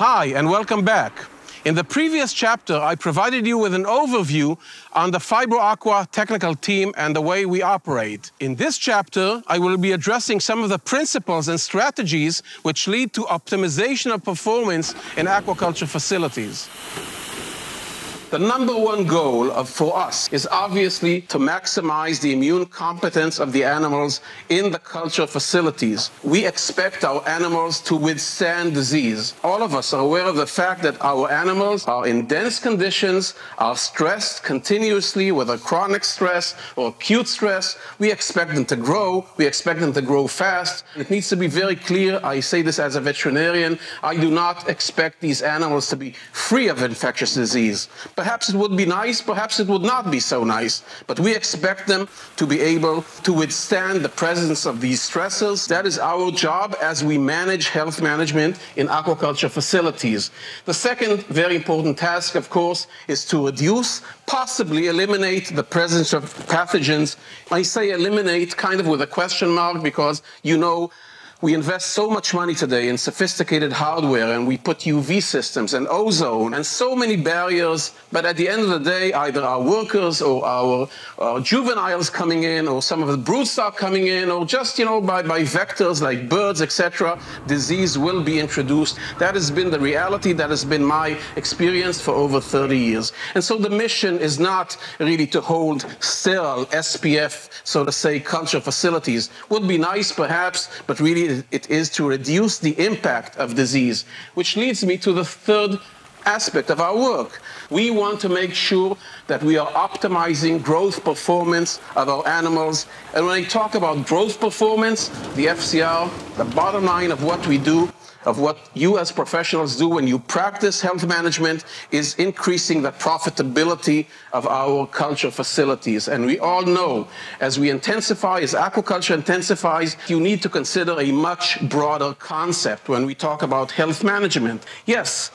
Hi, and welcome back. In the previous chapter, I provided you with an overview on the Phibro Aqua technical team and the way we operate. In this chapter, I will be addressing some of the principles and strategies which lead to optimization of performance in aquaculture facilities. The number one goal of, for us is obviously to maximize the immune competence of the animals in the culture facilities. We expect our animals to withstand disease. All of us are aware of the fact that our animals are in dense conditions, are stressed continuously, whether chronic stress or acute stress. We expect them to grow. We expect them to grow fast. It needs to be very clear. I say this as a veterinarian. I do not expect these animals to be free of infectious disease. Perhaps it would be nice, perhaps it would not be so nice, but we expect them to be able to withstand the presence of these stressors. That is our job as we manage health management in aquaculture facilities. The second very important task, of course, is to reduce, possibly eliminate the presence of pathogens. I say eliminate kind of with a question mark because you know we invest so much money today in sophisticated hardware and we put UV systems and ozone and so many barriers, but at the end of the day, either our workers or our, our juveniles coming in or some of the broodstock coming in or just, you know, by, by vectors like birds, etc., disease will be introduced. That has been the reality, that has been my experience for over 30 years. And so the mission is not really to hold sterile SPF, so to say, culture facilities. Would be nice perhaps, but really it is to reduce the impact of disease, which leads me to the third aspect of our work. We want to make sure that we are optimizing growth performance of our animals. And when I talk about growth performance, the FCR, the bottom line of what we do of what you as professionals do when you practice health management is increasing the profitability of our culture facilities. And we all know as we intensify, as aquaculture intensifies, you need to consider a much broader concept when we talk about health management. Yes,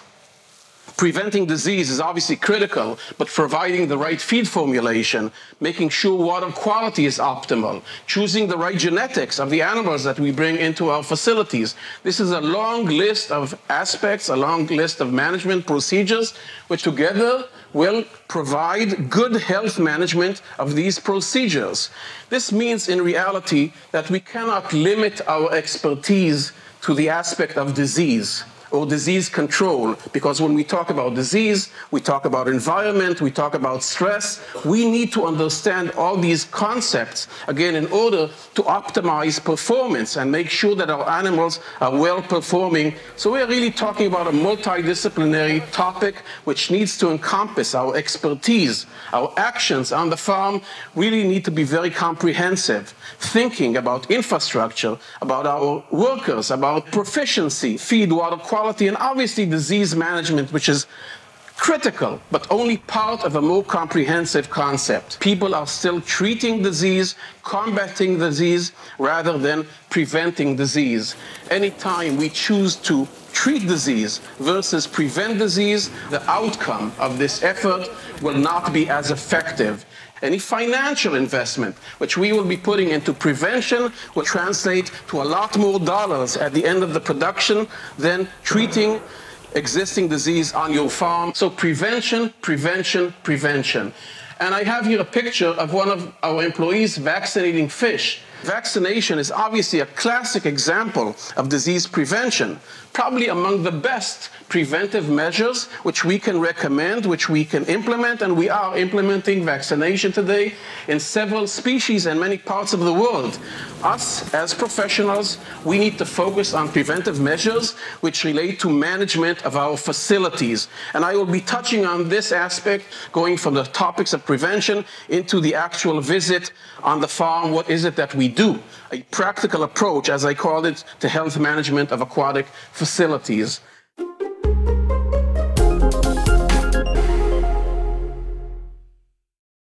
Preventing disease is obviously critical, but providing the right feed formulation, making sure water quality is optimal, choosing the right genetics of the animals that we bring into our facilities. This is a long list of aspects, a long list of management procedures, which together will provide good health management of these procedures. This means in reality that we cannot limit our expertise to the aspect of disease or disease control. Because when we talk about disease, we talk about environment, we talk about stress. We need to understand all these concepts, again, in order to optimize performance and make sure that our animals are well performing. So we're really talking about a multidisciplinary topic which needs to encompass our expertise. Our actions on the farm really need to be very comprehensive, thinking about infrastructure, about our workers, about proficiency, feed, water quality, and obviously disease management, which is critical, but only part of a more comprehensive concept. People are still treating disease, combating disease, rather than preventing disease. Anytime we choose to treat disease versus prevent disease, the outcome of this effort will not be as effective. Any financial investment which we will be putting into prevention will translate to a lot more dollars at the end of the production than treating existing disease on your farm. So prevention, prevention, prevention. And I have here a picture of one of our employees vaccinating fish. Vaccination is obviously a classic example of disease prevention, probably among the best preventive measures which we can recommend, which we can implement, and we are implementing vaccination today in several species and many parts of the world. Us, as professionals, we need to focus on preventive measures which relate to management of our facilities. And I will be touching on this aspect, going from the topics of prevention into the actual visit on the farm. What is it that we do? A practical approach, as I call it, to health management of aquatic facilities.